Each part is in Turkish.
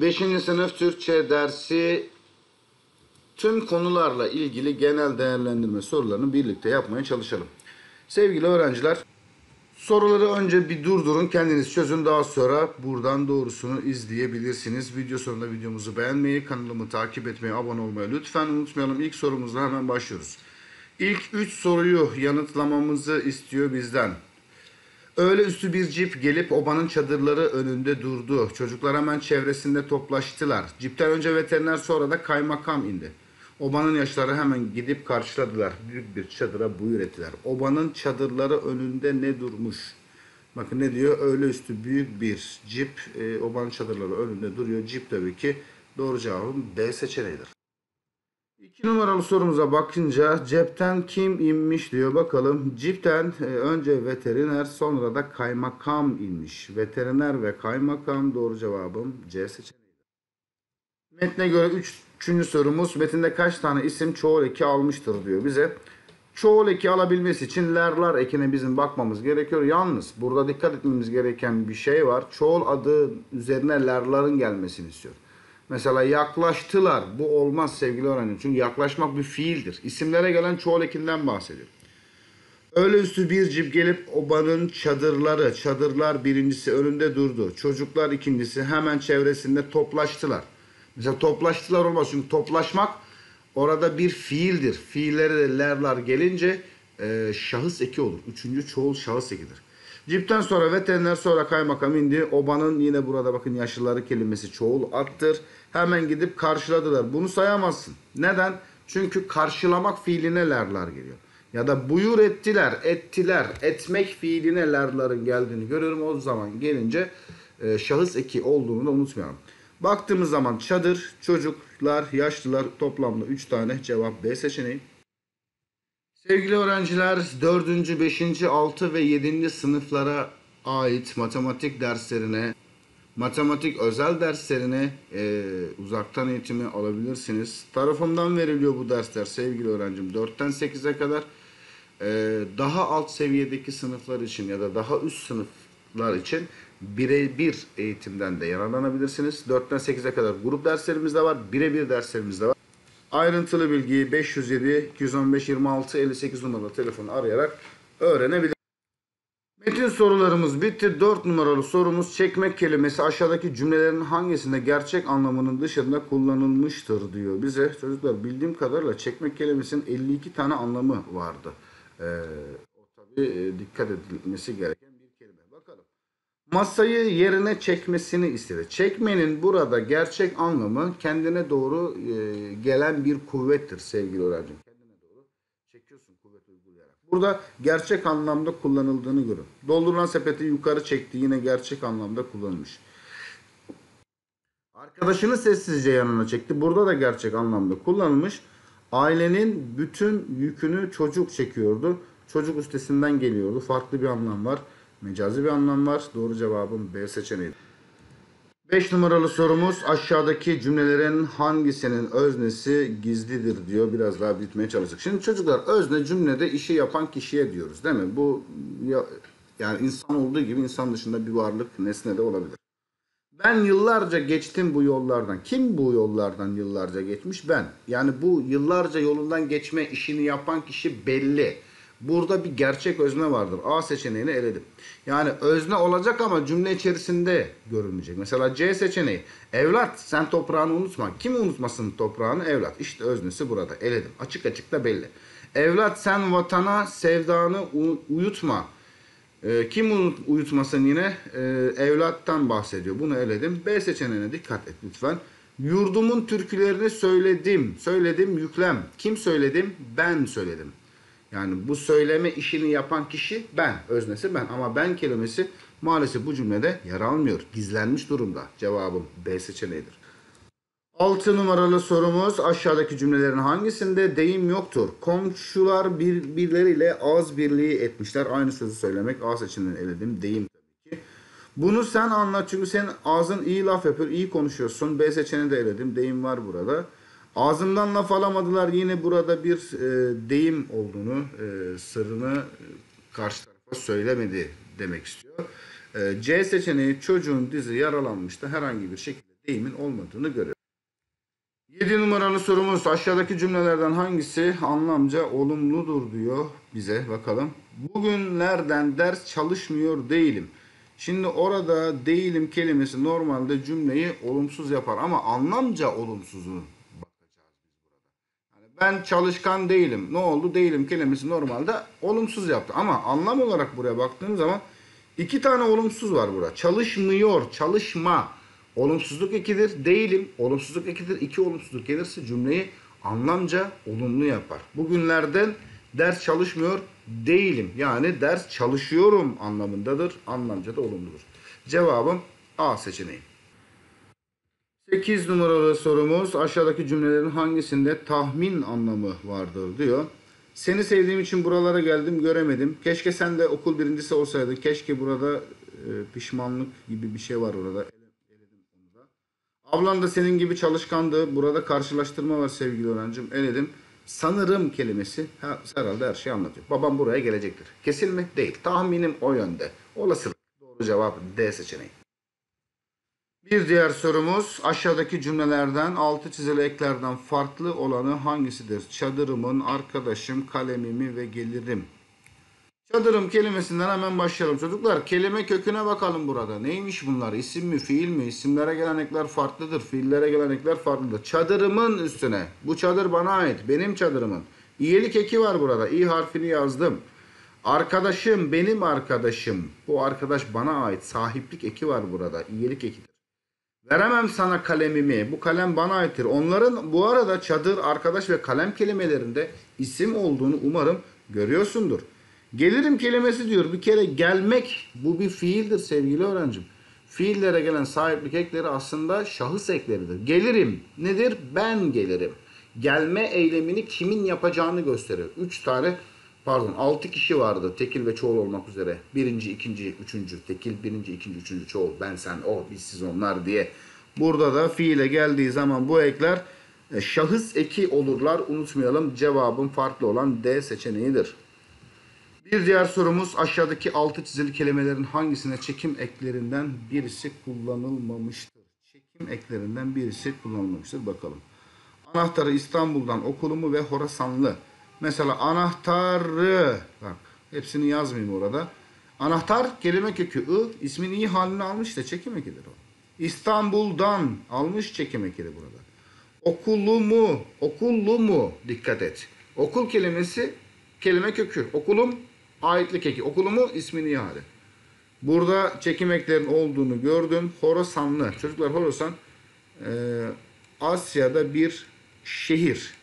5. sınıf Türkçe dersi tüm konularla ilgili genel değerlendirme sorularını birlikte yapmaya çalışalım. Sevgili öğrenciler, soruları önce bir durdurun, kendiniz çözün. Daha sonra buradan doğrusunu izleyebilirsiniz. Video sonunda videomuzu beğenmeyi, kanalımı takip etmeyi, abone olmayı lütfen unutmayalım. İlk sorumuzla hemen başlıyoruz. İlk 3 soruyu yanıtlamamızı istiyor bizden. Öğle üstü bir cip gelip obanın çadırları önünde durdu. Çocuklar hemen çevresinde toplaştılar. Cipten önce veteriner sonra da kaymakam indi. Obanın yaşları hemen gidip karşıladılar. Büyük bir çadıra buyur ettiler. Obanın çadırları önünde ne durmuş? Bakın ne diyor? Öğle üstü büyük bir cip e, obanın çadırları önünde duruyor. Cip tabii ki doğru cevabım B seçeneğidir. İki numaralı sorumuza bakınca cepten kim inmiş diyor. Bakalım cipten e, önce veteriner sonra da kaymakam inmiş. Veteriner ve kaymakam doğru cevabım C seçeneği. Metne göre üç, üçüncü sorumuz metinde kaç tane isim çoğul eki almıştır diyor bize. Çoğul eki alabilmesi için lerlar ekine bizim bakmamız gerekiyor. Yalnız burada dikkat etmemiz gereken bir şey var. Çoğul adı üzerine lerların gelmesini istiyor. Mesela yaklaştılar. Bu olmaz sevgili öğrencim. Çünkü yaklaşmak bir fiildir. İsimlere gelen çoğul ekinden bahsediyor. Öğle üstü bir cip gelip obanın çadırları, çadırlar birincisi önünde durdu. Çocuklar ikincisi hemen çevresinde toplaştılar. Mesela toplaştılar olmaz çünkü toplaşmak orada bir fiildir. Fiillere de lerlar gelince e, şahıs eki olur. Üçüncü çoğul şahıs ekidir. Cipten sonra veteriner sonra kaymakam indi. Obanın yine burada bakın yaşlıları kelimesi çoğul attır. Hemen gidip karşıladılar. Bunu sayamazsın. Neden? Çünkü karşılamak fiiline lerlar geliyor. Ya da buyur ettiler, ettiler, etmek fiiline lerların geldiğini görüyorum. O zaman gelince e, şahıs eki olduğunu da unutmayalım. Baktığımız zaman çadır, çocuklar, yaşlılar toplamda 3 tane cevap B seçeneği. Sevgili öğrenciler 4. 5. 6 ve 7. sınıflara ait matematik derslerine, matematik özel derslerine e, uzaktan eğitimi alabilirsiniz. Tarafımdan veriliyor bu dersler sevgili öğrencim 4'ten 8'e kadar. E, daha alt seviyedeki sınıflar için ya da daha üst sınıflar için birebir eğitimden de yararlanabilirsiniz. 4'ten 8'e kadar grup derslerimiz de var, birebir derslerimiz de var. Ayrıntılı bilgiyi 507 215 26 58 numaralı telefonu arayarak öğrenebilirsiniz. Sorularımız bitti. 4 numaralı sorumuz çekmek kelimesi aşağıdaki cümlelerin hangisinde gerçek anlamının dışında kullanılmıştır diyor bize. Çocuklar bildiğim kadarıyla çekmek kelimesinin 52 tane anlamı vardı. Ee, o tabii e, dikkat edilmesi gereken bir kelime. Bakalım. Masayı yerine çekmesini istedi. Çekmenin burada gerçek anlamı kendine doğru e, gelen bir kuvvettir sevgili öğrencim. Kendine doğru çekiyorsun kuvvet uygulayarak. Burada gerçek anlamda kullanıldığını görün. Doldurulan sepeti yukarı çekti yine gerçek anlamda kullanılmış. Arkadaşını sessizce yanına çekti. Burada da gerçek anlamda kullanılmış. Ailenin bütün yükünü çocuk çekiyordu. Çocuk üstesinden geliyordu. Farklı bir anlam var. Mecazi bir anlam var. Doğru cevabım B seçeneği. 5 numaralı sorumuz aşağıdaki cümlelerin hangisinin öznesi gizlidir diyor. Biraz daha büyütmeye çalıştık. Şimdi çocuklar özne cümlede işi yapan kişiye diyoruz değil mi? Bu ya, yani insan olduğu gibi insan dışında bir varlık nesne de olabilir. Ben yıllarca geçtim bu yollardan. Kim bu yollardan yıllarca geçmiş? Ben. Yani bu yıllarca yolundan geçme işini yapan kişi belli. Burada bir gerçek özne vardır. A seçeneğini eledim. Yani özne olacak ama cümle içerisinde görülmeyecek. Mesela C seçeneği. Evlat sen toprağını unutma. Kim unutmasın toprağını? Evlat. İşte öznesi burada. Eledim. Açık açık da belli. Evlat sen vatana sevdanı uyutma. Ee, kim uyutmasın yine? Ee, evlattan bahsediyor. Bunu eledim. B seçeneğine dikkat et lütfen. Yurdumun türkülerini söyledim. Söyledim yüklem. Kim söyledim? Ben söyledim. Yani bu söyleme işini yapan kişi ben. Öznesi ben. Ama ben kelimesi maalesef bu cümlede yer almıyor. Gizlenmiş durumda. Cevabım B seçeneğidir. 6 numaralı sorumuz aşağıdaki cümlelerin hangisinde deyim yoktur? Komşular birbirleriyle ağız birliği etmişler. Aynı sözü söylemek A seçeneğini eledim. Deyim. Bunu sen anlat çünkü senin ağzın iyi laf yapıyor, iyi konuşuyorsun. B seçeneğini de eledim. Deyim var burada. Ağzımdan laf alamadılar. Yine burada bir e, deyim olduğunu, e, sırrını e, karşı tarafa söylemedi demek istiyor. E, C seçeneği çocuğun dizi yaralanmıştı. Herhangi bir şekilde deyimin olmadığını görüyoruz. 7 numaralı sorumuz aşağıdaki cümlelerden hangisi anlamca olumludur diyor bize bakalım. Bugünlerden ders çalışmıyor değilim. Şimdi orada değilim kelimesi normalde cümleyi olumsuz yapar ama anlamca olumsuzunu bakacağız biz burada. Yani ben çalışkan değilim. Ne oldu? Değilim kelimesi normalde olumsuz yaptı. Ama anlam olarak buraya baktığım zaman iki tane olumsuz var burada. Çalışmıyor, çalışma. Olumsuzluk ekidir. Değilim. Olumsuzluk ekidir. İki olumsuzluk gelirse cümleyi anlamca olumlu yapar. Bugünlerden ders çalışmıyor değilim. Yani ders çalışıyorum anlamındadır. Anlamca da olumludur. Cevabım A seçeneği. 8 numaralı sorumuz aşağıdaki cümlelerin hangisinde tahmin anlamı vardır diyor. Seni sevdiğim için buralara geldim göremedim. Keşke sen de okul birincisi olsaydın. Keşke burada e, pişmanlık gibi bir şey var orada. Ablan da senin gibi çalışkandı. Burada karşılaştırma var sevgili öğrencim. Eledim. Sanırım kelimesi ha, herhalde her şeyi anlatıyor. Babam buraya gelecektir. Kesin mi? Değil. Tahminim o yönde. Olasılık. Doğru cevap D seçeneği. Bir diğer sorumuz aşağıdaki cümlelerden altı çizili eklerden farklı olanı hangisidir? Çadırımın, arkadaşım, kalemimi ve gelirim. Çadırım kelimesinden hemen başlayalım çocuklar. Kelime köküne bakalım burada. Neymiş bunlar? İsim mi, fiil mi? İsimlere gelen ekler farklıdır. Fiillere gelen ekler farklıdır. Çadırımın üstüne. Bu çadır bana ait. Benim çadırımın. İyelik eki var burada. İ harfini yazdım. Arkadaşım, benim arkadaşım. Bu arkadaş bana ait. Sahiplik eki var burada. İyelik ekidir. Veremem sana kalemimi. Bu kalem bana aittir. Onların bu arada çadır, arkadaş ve kalem kelimelerinde isim olduğunu umarım görüyorsundur. Gelirim kelimesi diyor. Bir kere gelmek bu bir fiildir sevgili öğrencim. Fiillere gelen sahiplik ekleri aslında şahıs ekleridir. Gelirim nedir? Ben gelirim. Gelme eylemini kimin yapacağını gösteriyor. Üç tane pardon altı kişi vardı tekil ve çoğul olmak üzere. Birinci, ikinci, üçüncü. Tekil, birinci, ikinci, üçüncü, çoğul. Ben, sen, o, biz, siz, onlar diye. Burada da fiile geldiği zaman bu ekler e, şahıs eki olurlar. Unutmayalım cevabın farklı olan D seçeneğidir. Bir diğer sorumuz aşağıdaki altı çizili kelimelerin hangisine çekim eklerinden birisi kullanılmamıştır? Çekim eklerinden birisi kullanılmamıştır. Bakalım. Anahtarı İstanbul'dan okulumu ve Horasanlı. Mesela anahtarı bak hepsini yazmayayım orada. Anahtar kelime kökü ı ismin iyi halini almış da çekim o. İstanbul'dan almış çekim ekiri burada. Okulumu, okullumu dikkat et. Okul kelimesi kelime kökü. Okulum aitlik eki. Okulumu ismin iyi hali. Burada çekim eklerin olduğunu gördüm. Horasanlı. Çocuklar Horasan e, Asya'da bir şehir.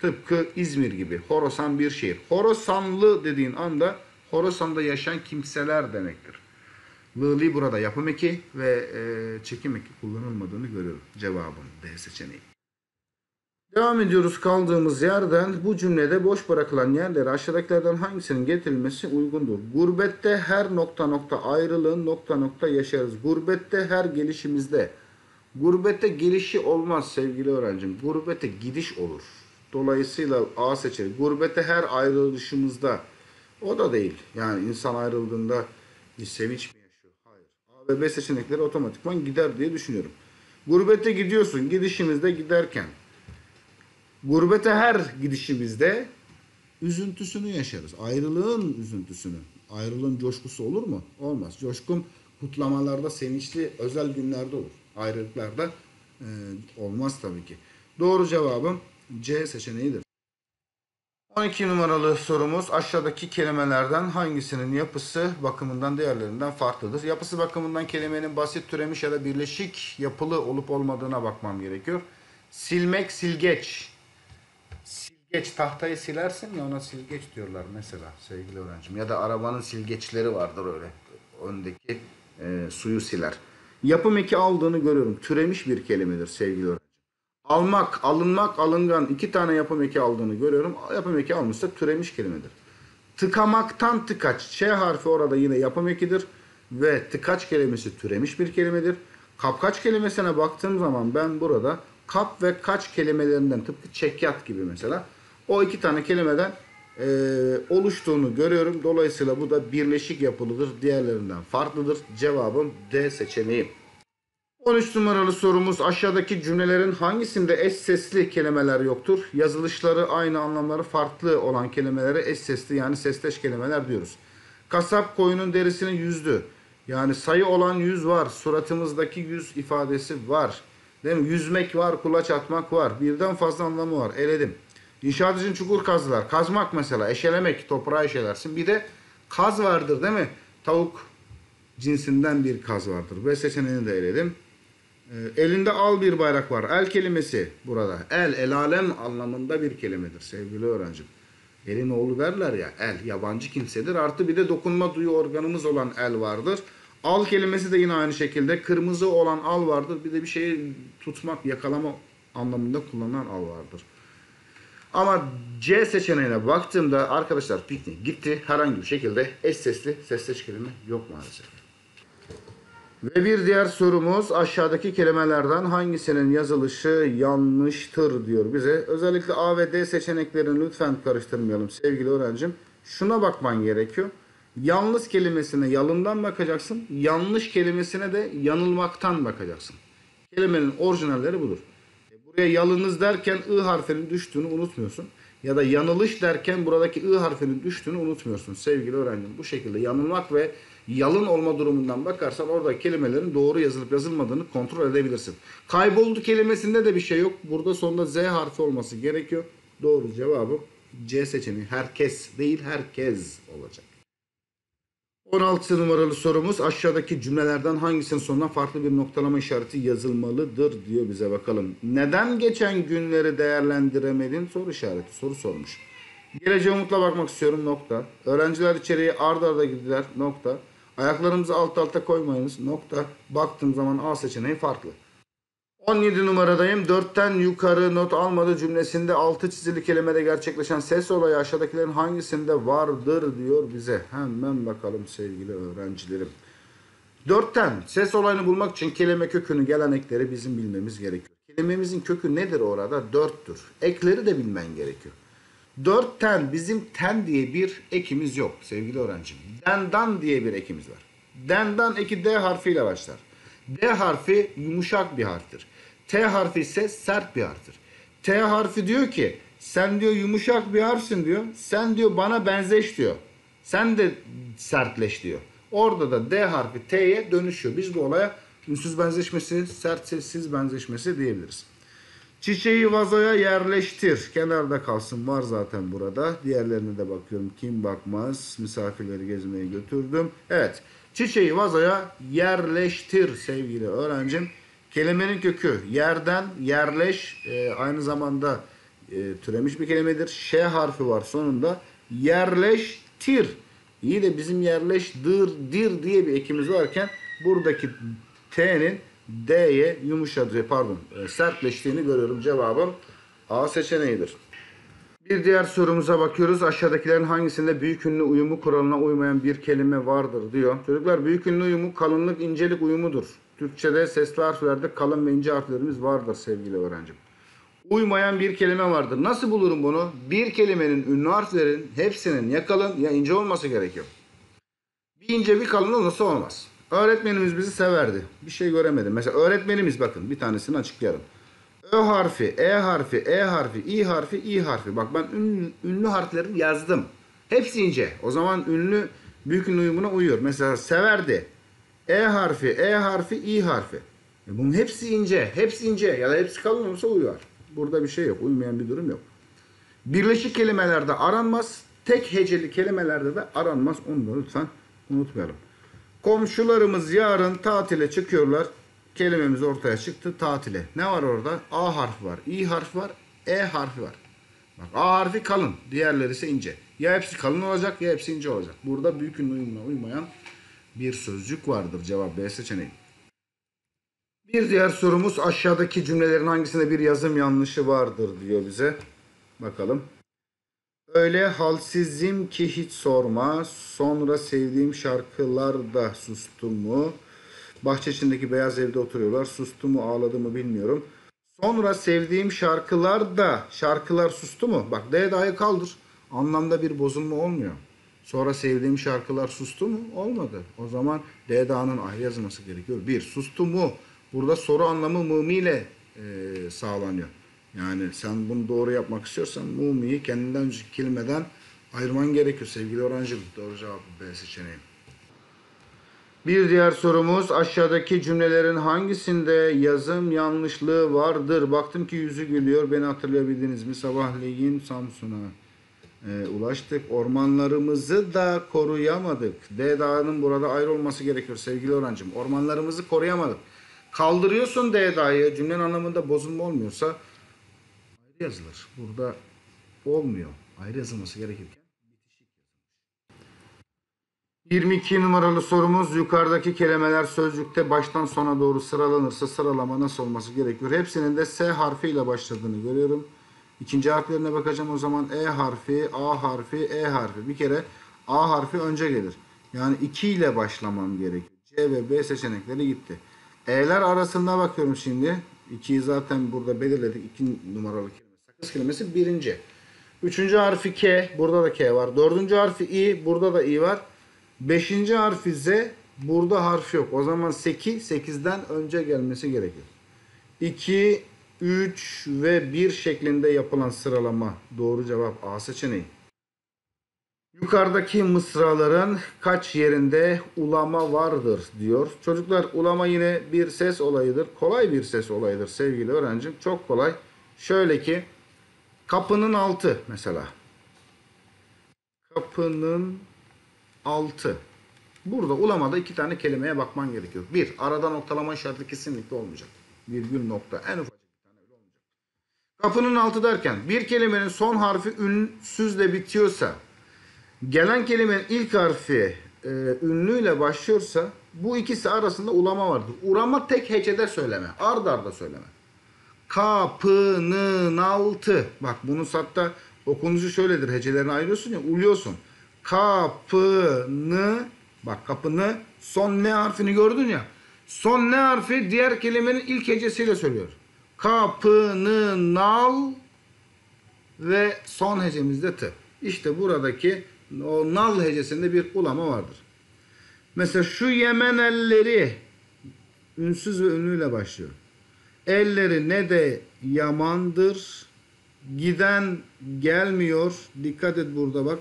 Tıpkı İzmir gibi. Horasan bir şehir. Horasanlı dediğin anda Horasan'da yaşayan kimseler demektir. Lığli burada yapım eki ve e, çekim eki kullanılmadığını görüyorum. Cevabım D seçeneği. Devam ediyoruz kaldığımız yerden. Bu cümlede boş bırakılan yerlere aşağıdakilerden hangisinin getirilmesi uygundur? Gurbette her nokta nokta ayrılığın nokta nokta yaşarız. Gurbette her gelişimizde. Gurbette gelişi olmaz sevgili öğrencim. Gurbete gidiş olur. Dolayısıyla A seçeneği. Gurbete her ayrılışımızda. O da değil. Yani insan ayrıldığında bir sevinç mi yaşıyor? Hayır. A ve B seçenekleri otomatikman gider diye düşünüyorum. Gurbete gidiyorsun. Gidişimizde giderken. Gurbete her gidişimizde üzüntüsünü yaşarız. Ayrılığın üzüntüsünü. Ayrılığın coşkusu olur mu? Olmaz. Coşkun kutlamalarda, sevinçli özel günlerde olur. Ayrılıklarda e, olmaz tabii ki. Doğru cevabım C seçeneğidir. 12 numaralı sorumuz aşağıdaki kelimelerden hangisinin yapısı bakımından diğerlerinden farklıdır? Yapısı bakımından kelimenin basit türemiş ya da birleşik yapılı olup olmadığına bakmam gerekiyor. Silmek, silgeç. Silgeç tahtayı silersin ya ona silgeç diyorlar mesela sevgili öğrencim. Ya da arabanın silgeçleri vardır öyle. Öndeki e, suyu siler. Yapım eki aldığını görüyorum. Türemiş bir kelimedir sevgili öğrencim. Almak, alınmak, alıngan iki tane yapım eki aldığını görüyorum. Yapım eki almışsa türemiş kelimedir. Tıkamaktan tıkaç. Ç harfi orada yine yapım ekidir. Ve tıkaç kelimesi türemiş bir kelimedir. Kapkaç kelimesine baktığım zaman ben burada kap ve kaç kelimelerinden tıpkı çekyat gibi mesela o iki tane kelimeden e, oluştuğunu görüyorum. Dolayısıyla bu da birleşik yapılıdır. Diğerlerinden farklıdır. Cevabım D seçeneği. 13 numaralı sorumuz aşağıdaki cümlelerin hangisinde eş sesli kelimeler yoktur? Yazılışları aynı anlamları farklı olan kelimelere eş sesli yani sesleş kelimeler diyoruz. Kasap koyunun derisini yüzdü. Yani sayı olan yüz var. Suratımızdaki yüz ifadesi var. Değil mi? Yüzmek var, kulaç atmak var. Birden fazla anlamı var. Eledim. İnşaat için çukur kazdılar. Kazmak mesela, eşelemek, toprağı eşelersin. Bir de kaz vardır değil mi? Tavuk cinsinden bir kaz vardır. Ve seçeneğini de eledim. Ee, elinde al bir bayrak var. El kelimesi burada. El, el alem anlamında bir kelimedir sevgili öğrencim. Elin oğlu derler ya el yabancı kimsedir. Artı bir de dokunma duyu organımız olan el vardır. Al kelimesi de yine aynı şekilde kırmızı olan al vardır. Bir de bir şeyi tutmak, yakalama anlamında kullanılan al vardır. Ama C seçeneğine baktığımda arkadaşlar piknik gitti. Herhangi bir şekilde eş sesli sesleş kelime yok maalesef. Ve bir diğer sorumuz aşağıdaki kelimelerden hangisinin yazılışı yanlıştır diyor bize. Özellikle A ve D seçeneklerini lütfen karıştırmayalım sevgili öğrencim. Şuna bakman gerekiyor. Yalnız kelimesine yalından bakacaksın. Yanlış kelimesine de yanılmaktan bakacaksın. Kelimenin orijinalleri budur. E, Buraya yalınız derken ı harfinin düştüğünü unutmuyorsun. Ya da yanılış derken buradaki ı harfinin düştüğünü unutmuyorsun sevgili öğrencim. Bu şekilde yanılmak ve yalın olma durumundan bakarsan orada kelimelerin doğru yazılıp yazılmadığını kontrol edebilirsin. Kayboldu kelimesinde de bir şey yok. Burada sonunda Z harfi olması gerekiyor. Doğru cevabı C seçeneği. Herkes değil herkes olacak. 16 numaralı sorumuz aşağıdaki cümlelerden hangisinin sonuna farklı bir noktalama işareti yazılmalıdır diyor bize bakalım. Neden geçen günleri değerlendiremedin soru işareti soru sormuş. Geleceğe umutla bakmak istiyorum nokta. Öğrenciler içeriye ard arda girdiler nokta. Ayaklarımızı alt alta koymayınız nokta. Baktığım zaman A seçeneği farklı. 17 numaradayım. 4'ten yukarı not almadı cümlesinde altı çizili kelimede gerçekleşen ses olayı aşağıdakilerin hangisinde vardır diyor bize. Hemen bakalım sevgili öğrencilerim. 4'ten ses olayını bulmak için kelime kökünü gelenekleri bizim bilmemiz gerekiyor. Kelimemizin kökü nedir orada? 4'tür. Ekleri de bilmen gerekiyor. 4'ten bizim ten diye bir ekimiz yok sevgili öğrencim. Dendan diye bir ekimiz var. Dendan eki D harfiyle başlar. D harfi yumuşak bir harftir. T harfi ise sert bir harftir. T harfi diyor ki sen diyor yumuşak bir harfsin diyor. Sen diyor bana benzeş diyor. Sen de sertleş diyor. Orada da D harfi T'ye dönüşüyor. Biz bu olaya ünsüz benzeşmesi, sert sessiz benzeşmesi diyebiliriz. Çiçeği vazoya yerleştir. Kenarda kalsın var zaten burada. Diğerlerine de bakıyorum. Kim bakmaz? Misafirleri gezmeye götürdüm. Evet. Çiçeği vazoya yerleştir sevgili öğrencim. Kelimenin kökü yerden yerleş e, aynı zamanda e, türemiş bir kelimedir. Ş harfi var sonunda. Yerleştir. İyi de bizim yerleştir dir diye bir ekimiz varken buradaki T'nin D'ye yumuşadığı pardon e, sertleştiğini görüyorum. Cevabım A seçeneğidir. Bir diğer sorumuza bakıyoruz. Aşağıdakilerin hangisinde büyük ünlü uyumu kuralına uymayan bir kelime vardır diyor. Çocuklar büyük ünlü uyumu kalınlık incelik uyumudur. Türkçede sesli harflerde kalın ve ince harflerimiz vardır sevgili öğrencim. Uymayan bir kelime vardır. Nasıl bulurum bunu? Bir kelimenin ünlü harflerin hepsinin ya kalın ya ince olması gerekiyor. Bir ince bir kalın olursa olmaz. Öğretmenimiz bizi severdi. Bir şey göremedim. Mesela öğretmenimiz bakın bir tanesini açıklayalım. Ö harfi, E harfi, E harfi, İ harfi, İ harfi. Bak ben ünlü, ünlü harfleri yazdım. Hepsi ince. O zaman ünlü büyük ünlü uyumuna uyuyor. Mesela severdi. E harfi, E harfi, İ harfi. E bunun hepsi ince. Hepsi ince ya da hepsi kalın olursa uyuyor. Burada bir şey yok. Uymayan bir durum yok. Birleşik kelimelerde aranmaz. Tek heceli kelimelerde de aranmaz. Onu da lütfen unutmayalım. Komşularımız yarın tatile çıkıyorlar. Kelimemiz ortaya çıktı tatile. Ne var orada? A harfi var, İ harfi var, E harfi var. Bak A harfi kalın, diğerleri ise ince. Ya hepsi kalın olacak ya hepsi ince olacak. Burada büyük ünlü uyumuna uymayan bir sözcük vardır. Cevap B seçeneği. Bir diğer sorumuz aşağıdaki cümlelerin hangisinde bir yazım yanlışı vardır diyor bize. Bakalım. Öyle halsizim ki hiç sorma. Sonra sevdiğim şarkılarda sustum mu? Bahçe içindeki beyaz evde oturuyorlar. Sustu mu ağladı mı bilmiyorum. Sonra sevdiğim şarkılar da şarkılar sustu mu? Bak D dahi kaldır. Anlamda bir bozulma olmuyor. Sonra sevdiğim şarkılar sustu mu? Olmadı. O zaman D dağının ayrı yazılması gerekiyor. Bir, sustu mu? Burada soru anlamı mumi ile e, sağlanıyor. Yani sen bunu doğru yapmak istiyorsan mumiyi kendinden önceki kelimeden ayırman gerekiyor sevgili öğrencim. Doğru cevap B seçeneği. Bir diğer sorumuz aşağıdaki cümlelerin hangisinde yazım yanlışlığı vardır? Baktım ki yüzü gülüyor. Beni hatırlayabildiniz mi? Sabahleyin Samsun'a e, ulaştık. Ormanlarımızı da koruyamadık. D dağının burada ayrı olması gerekiyor sevgili öğrencim. Ormanlarımızı koruyamadık. Kaldırıyorsun D dağı cümlenin anlamında bozulma olmuyorsa yazılır. Burada olmuyor. Ayrı yazılması gerekirken. 22 numaralı sorumuz yukarıdaki kelimeler sözcükte baştan sona doğru sıralanırsa sıralama nasıl olması gerekiyor? Hepsinin de S harfiyle başladığını görüyorum. İkinci harflerine bakacağım o zaman E harfi, A harfi, E harfi. Bir kere A harfi önce gelir. Yani 2 ile başlamam gerekiyor. C ve B seçenekleri gitti. E'ler arasında bakıyorum şimdi. 2'yi zaten burada belirledik. 2 numaralı kelime. Sakız kelimesi birinci. Üçüncü harfi K. Burada da K var. Dördüncü harfi I. Burada da I var. Beşinci harfi Z. Burada harf yok. O zaman 8. 8'den önce gelmesi gerekir. 2, 3 ve 1 şeklinde yapılan sıralama. Doğru cevap A seçeneği. Yukarıdaki mısraların kaç yerinde ulama vardır diyor. Çocuklar ulama yine bir ses olayıdır. Kolay bir ses olayıdır sevgili öğrencim. Çok kolay. Şöyle ki kapının altı mesela. Kapının altı. Burada ulamada iki tane kelimeye bakman gerekiyor. Bir, arada noktalama işareti kesinlikle olmayacak. Virgül nokta. En ufacık bir tane bile olmayacak. Kapının altı derken bir kelimenin son harfi ünsüzle bitiyorsa gelen kelimenin ilk harfi e, ünlüyle başlıyorsa bu ikisi arasında ulama vardır. Ulama tek hecede söyleme. Ard arda söyleme. Kapının altı. Bak bunun hatta okunuşu şöyledir. Hecelerini ayırıyorsun ya uluyorsun. Kapını bak kapını son ne harfini gördün ya. Son ne harfi diğer kelimenin ilk hecesiyle söylüyor. Kapının al ve son hecemizde t. İşte buradaki o nal hecesinde bir ulama vardır. Mesela şu Yemen elleri ünsüz ve ünlüyle başlıyor. Elleri ne de yamandır. Giden gelmiyor. Dikkat et burada bak.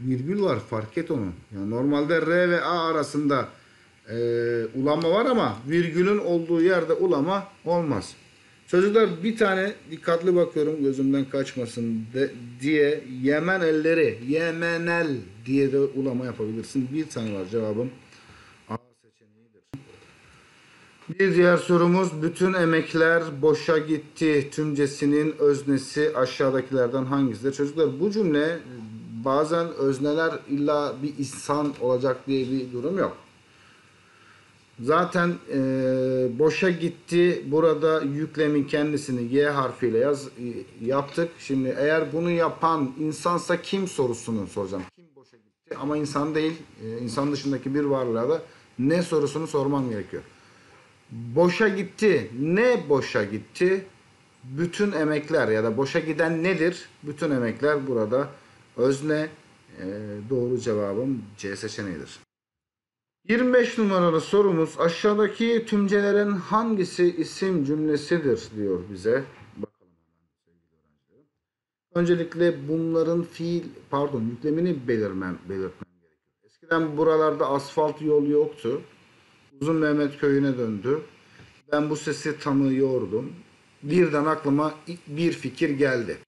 Virgül var fark et onu. Yani normalde R ve A arasında e, ulama var ama virgülün olduğu yerde ulama olmaz. Çocuklar bir tane dikkatli bakıyorum gözümden kaçmasın de, diye Yemen elleri Yemenel diye de ulama yapabilirsin. Bir tane var cevabım. A seçeneğidir. Bir diğer sorumuz bütün emekler boşa gitti tümcesinin öznesi aşağıdakilerden hangisidir? Çocuklar bu cümle bazen özneler illa bir insan olacak diye bir durum yok. Zaten e, boşa gitti. Burada yüklemin kendisini Y harfiyle yaz, e, yaptık. Şimdi eğer bunu yapan insansa kim sorusunu soracağım. Kim boşa gitti? Ama insan değil. E, insan dışındaki bir varlığa da ne sorusunu sormam gerekiyor. Boşa gitti. Ne boşa gitti? Bütün emekler ya da boşa giden nedir? Bütün emekler burada özne. E, doğru cevabım C seçeneğidir. 25 numaralı sorumuz aşağıdaki tümcelerin hangisi isim cümlesidir diyor bize. Bakalım. Öncelikle bunların fiil pardon yüklemini belirmem belirtmem gerekiyor. Eskiden buralarda asfalt yol yoktu. Uzun Mehmet köyüne döndü. Ben bu sesi tanıyordum. Birden aklıma ilk bir fikir geldi.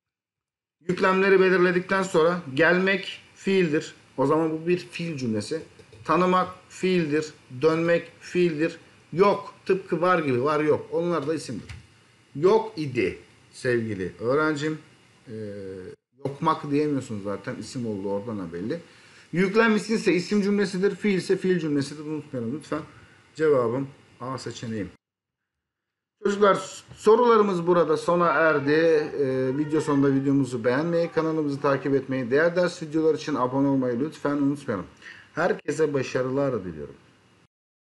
Yüklemleri belirledikten sonra gelmek fiildir. O zaman bu bir fiil cümlesi. Tanımak fiildir. Dönmek fiildir. Yok tıpkı var gibi var yok. Onlar da isimdir. Yok idi sevgili öğrencim. Ee, yokmak diyemiyorsunuz zaten. isim oldu oradan da belli. Yüklem isimse isim cümlesidir. Fiil ise fiil cümlesidir. Unutmayalım lütfen. Cevabım A seçeneğim. Çocuklar sorularımız burada sona erdi. Ee, video sonunda videomuzu beğenmeyi, kanalımızı takip etmeyi, diğer ders videolar için abone olmayı lütfen unutmayalım. Herkese başarılar diliyorum.